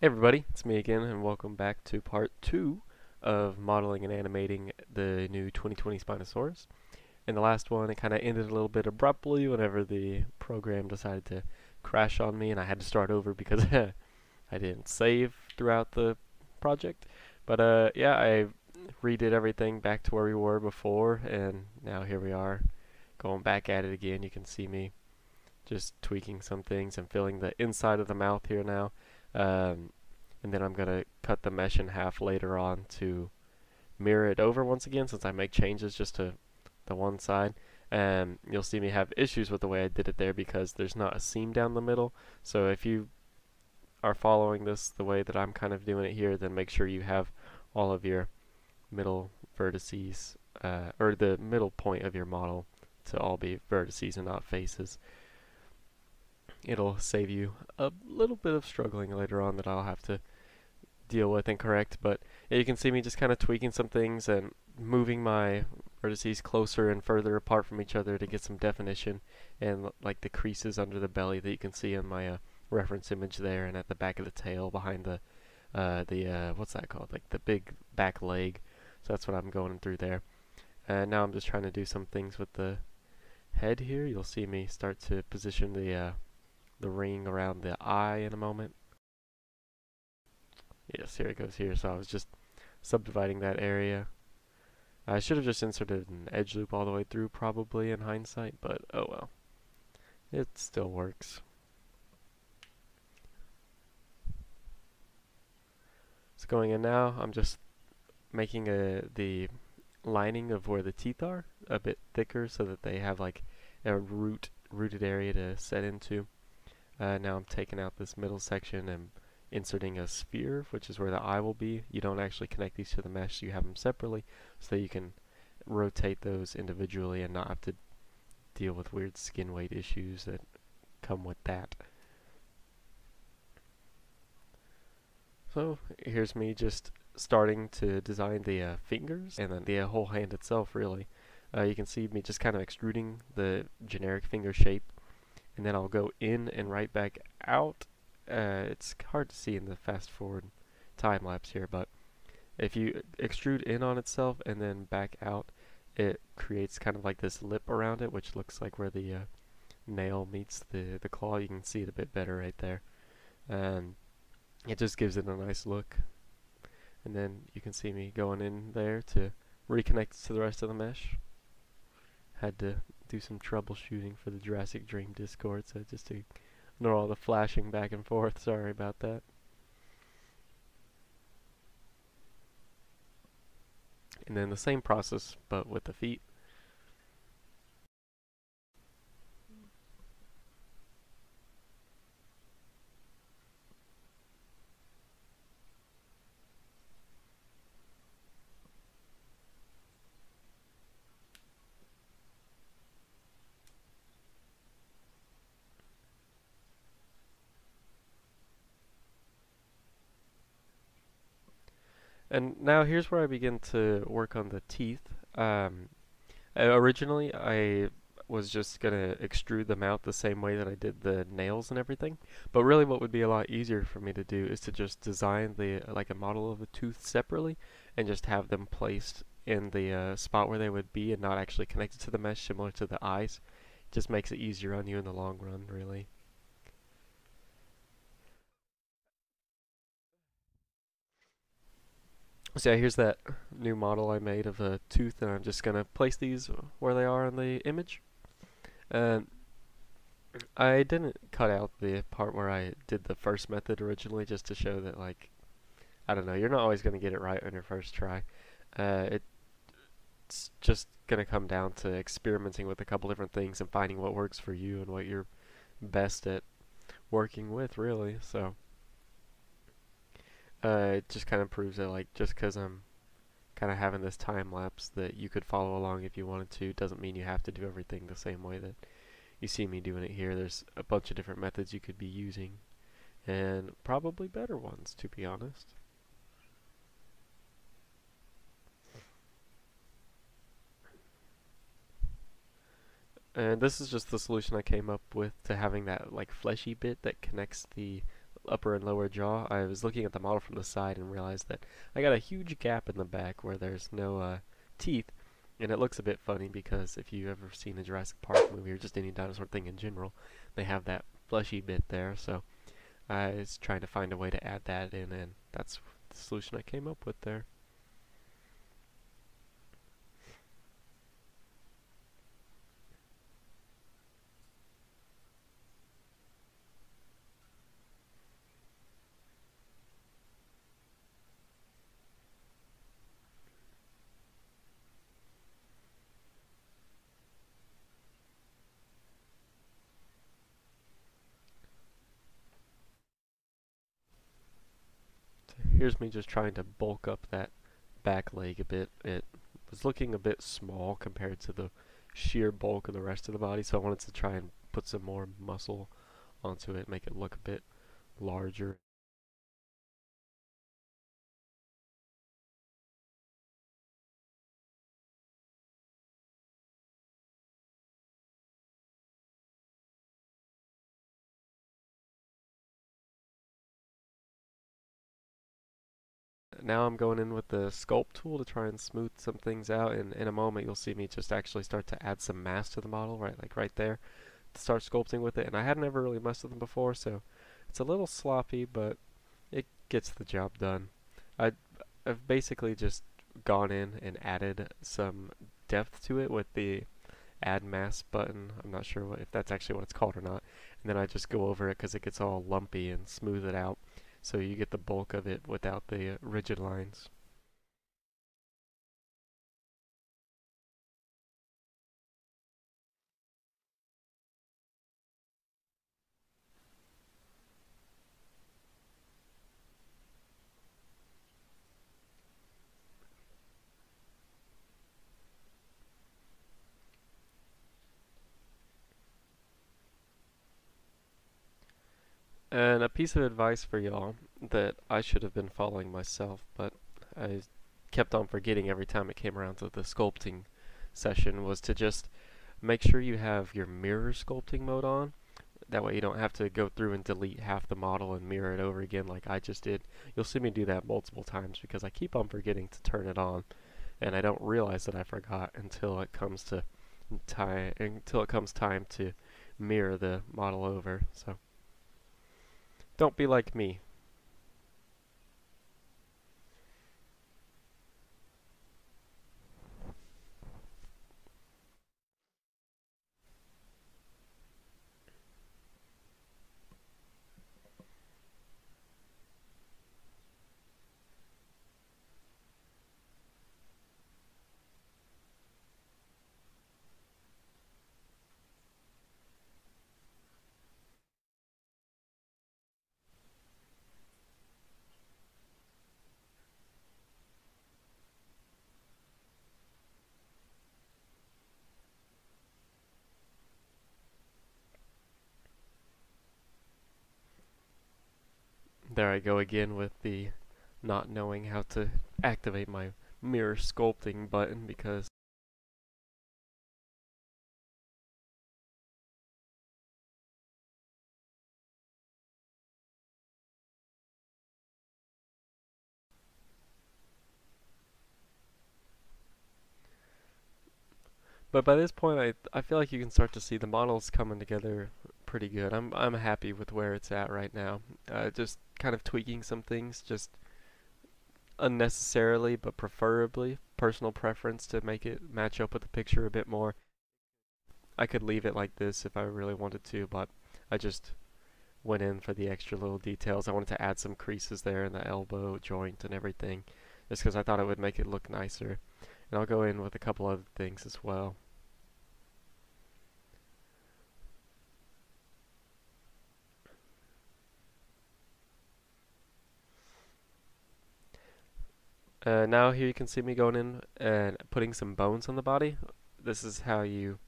Hey everybody, it's me again and welcome back to part 2 of modeling and animating the new 2020 Spinosaurus. In the last one it kind of ended a little bit abruptly whenever the program decided to crash on me and I had to start over because I didn't save throughout the project. But uh, yeah, I redid everything back to where we were before and now here we are going back at it again. You can see me just tweaking some things and filling the inside of the mouth here now. Um, and then I'm going to cut the mesh in half later on to mirror it over once again since I make changes just to the one side. And you'll see me have issues with the way I did it there because there's not a seam down the middle. So if you are following this the way that I'm kind of doing it here, then make sure you have all of your middle vertices, uh, or the middle point of your model to all be vertices and not faces it'll save you a little bit of struggling later on that I'll have to deal with and correct. But yeah, you can see me just kind of tweaking some things and moving my vertices closer and further apart from each other to get some definition and like the creases under the belly that you can see in my uh, reference image there and at the back of the tail behind the uh, the uh, what's that called? Like the big back leg. So that's what I'm going through there. And now I'm just trying to do some things with the head here. You'll see me start to position the uh, the ring around the eye in a moment. Yes, here it goes here. So I was just subdividing that area. I should have just inserted an edge loop all the way through probably in hindsight, but oh well. It still works. So going in now, I'm just making a the lining of where the teeth are a bit thicker so that they have like a root rooted area to set into. Uh, now I'm taking out this middle section and inserting a sphere, which is where the eye will be. You don't actually connect these to the mesh, you have them separately so you can rotate those individually and not have to deal with weird skin weight issues that come with that. So here's me just starting to design the uh, fingers and then the uh, whole hand itself really. Uh, you can see me just kind of extruding the generic finger shape and then I'll go in and right back out. Uh, it's hard to see in the fast forward time lapse here, but if you extrude in on itself and then back out, it creates kind of like this lip around it, which looks like where the uh, nail meets the, the claw. You can see it a bit better right there. And it just gives it a nice look. And then you can see me going in there to reconnect to the rest of the mesh. Had to do some troubleshooting for the Jurassic Dream Discord, so just to ignore all the flashing back and forth. Sorry about that. And then the same process, but with the feet. And now here's where I begin to work on the teeth. Um, originally, I was just going to extrude them out the same way that I did the nails and everything. But really what would be a lot easier for me to do is to just design the like a model of a tooth separately and just have them placed in the uh, spot where they would be and not actually connected to the mesh similar to the eyes. It just makes it easier on you in the long run, really. So yeah, here's that new model I made of a tooth, and I'm just going to place these where they are in the image. And I didn't cut out the part where I did the first method originally, just to show that, like, I don't know, you're not always going to get it right on your first try. Uh, it's just going to come down to experimenting with a couple different things and finding what works for you and what you're best at working with, really, so... Uh, it just kind of proves that like just because I'm kind of having this time lapse that you could follow along if you wanted to doesn't mean you have to do everything the same way that you see me doing it here. There's a bunch of different methods you could be using and probably better ones to be honest. And this is just the solution I came up with to having that like fleshy bit that connects the upper and lower jaw, I was looking at the model from the side and realized that I got a huge gap in the back where there's no uh, teeth, and it looks a bit funny because if you've ever seen a Jurassic Park movie or just any dinosaur thing in general, they have that fleshy bit there, so I was trying to find a way to add that in, and that's the solution I came up with there. Here's me just trying to bulk up that back leg a bit. It was looking a bit small compared to the sheer bulk of the rest of the body, so I wanted to try and put some more muscle onto it, make it look a bit larger. Now I'm going in with the sculpt tool to try and smooth some things out and in a moment you'll see me just actually start to add some mass to the model right like right there to start sculpting with it and I hadn't ever really messed with them before so it's a little sloppy but it gets the job done. I, I've basically just gone in and added some depth to it with the add mass button. I'm not sure what, if that's actually what it's called or not and then I just go over it because it gets all lumpy and smooth it out so you get the bulk of it without the uh, rigid lines. And a piece of advice for y'all that I should have been following myself, but I kept on forgetting every time it came around to the sculpting session was to just make sure you have your mirror sculpting mode on. That way you don't have to go through and delete half the model and mirror it over again like I just did. You'll see me do that multiple times because I keep on forgetting to turn it on and I don't realize that I forgot until it comes to time until it comes time to mirror the model over. So don't be like me. There I go again with the not knowing how to activate my mirror sculpting button because But by this point, I I feel like you can start to see the models coming together pretty good. I'm I'm happy with where it's at right now. Uh, just kind of tweaking some things, just unnecessarily, but preferably personal preference to make it match up with the picture a bit more. I could leave it like this if I really wanted to, but I just went in for the extra little details. I wanted to add some creases there in the elbow joint and everything, just because I thought it would make it look nicer. And I'll go in with a couple other things as well. Uh, now here you can see me going in and putting some bones on the body. This is how you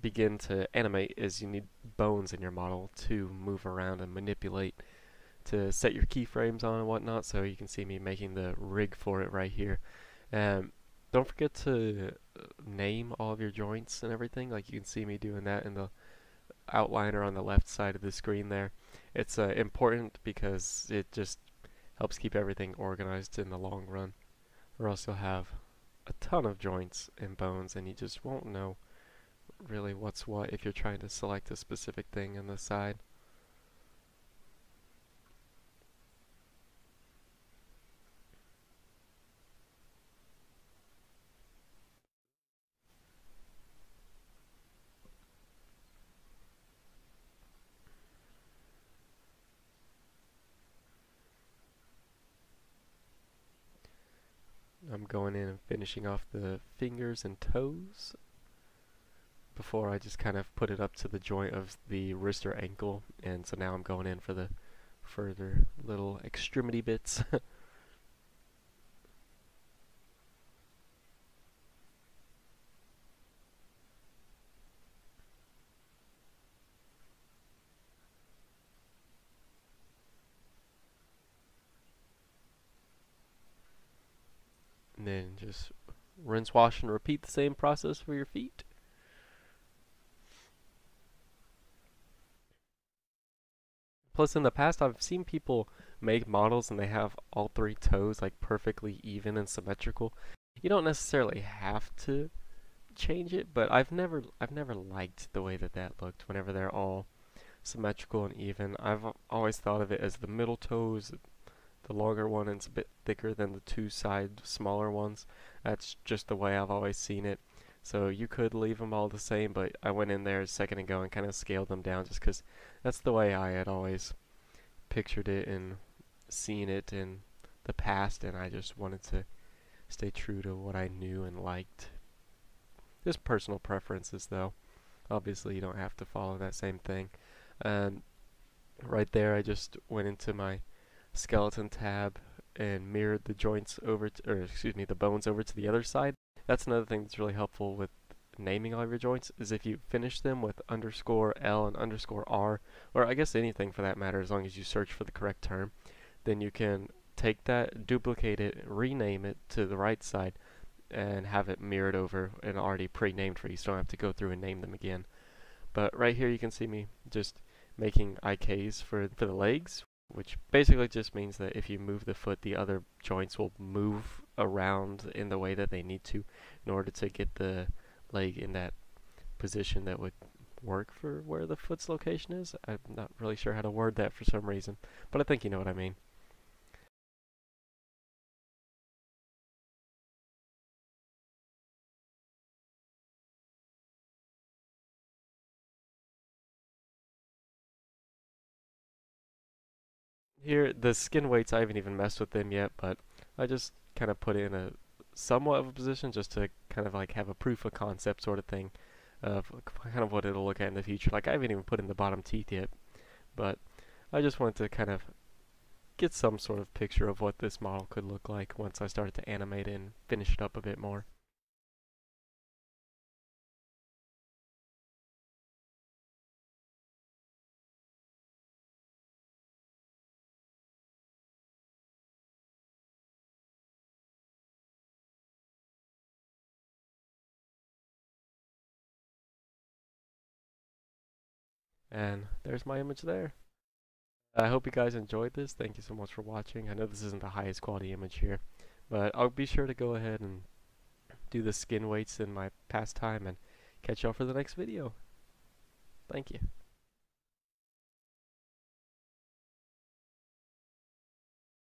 begin to animate is you need bones in your model to move around and manipulate to set your keyframes on and whatnot so you can see me making the rig for it right here. Um, don't forget to uh, name all of your joints and everything like you can see me doing that in the outliner on the left side of the screen there. it's uh, important because it just helps keep everything organized in the long run or else you'll have a ton of joints and bones and you just won't know really what's what if you're trying to select a specific thing on the side. I'm going in and finishing off the fingers and toes before I just kind of put it up to the joint of the wrist or ankle. And so now I'm going in for the further little extremity bits then just rinse, wash, and repeat the same process for your feet. Plus, in the past, I've seen people make models and they have all three toes like perfectly even and symmetrical. You don't necessarily have to change it, but I've never I've never liked the way that that looked whenever they're all symmetrical and even. I've always thought of it as the middle toes, the longer one is a bit thicker than the two side smaller ones. That's just the way I've always seen it. So you could leave them all the same, but I went in there a second ago and kind of scaled them down just because that's the way I had always pictured it and seen it in the past, and I just wanted to stay true to what I knew and liked. Just personal preferences, though. Obviously, you don't have to follow that same thing. And right there, I just went into my skeleton tab and mirrored the joints over, to, or excuse me, the bones over to the other side. That's another thing that's really helpful with naming all your joints is if you finish them with underscore L and underscore R, or I guess anything for that matter, as long as you search for the correct term, then you can take that, duplicate it, rename it to the right side, and have it mirrored over and already pre-named for you, so you don't have to go through and name them again. But right here you can see me just making IKs for, for the legs, which basically just means that if you move the foot, the other joints will move around in the way that they need to in order to get the leg in that position that would work for where the foot's location is. I'm not really sure how to word that for some reason, but I think you know what I mean. Here, the skin weights, I haven't even messed with them yet, but I just kind of put in a somewhat of a position just to kind of like have a proof of concept sort of thing of kind of what it'll look at in the future. Like I haven't even put in the bottom teeth yet, but I just wanted to kind of get some sort of picture of what this model could look like once I started to animate and finish it up a bit more. And there's my image there. I hope you guys enjoyed this. Thank you so much for watching. I know this isn't the highest quality image here, but I'll be sure to go ahead and do the skin weights in my pastime and catch y'all for the next video. Thank you.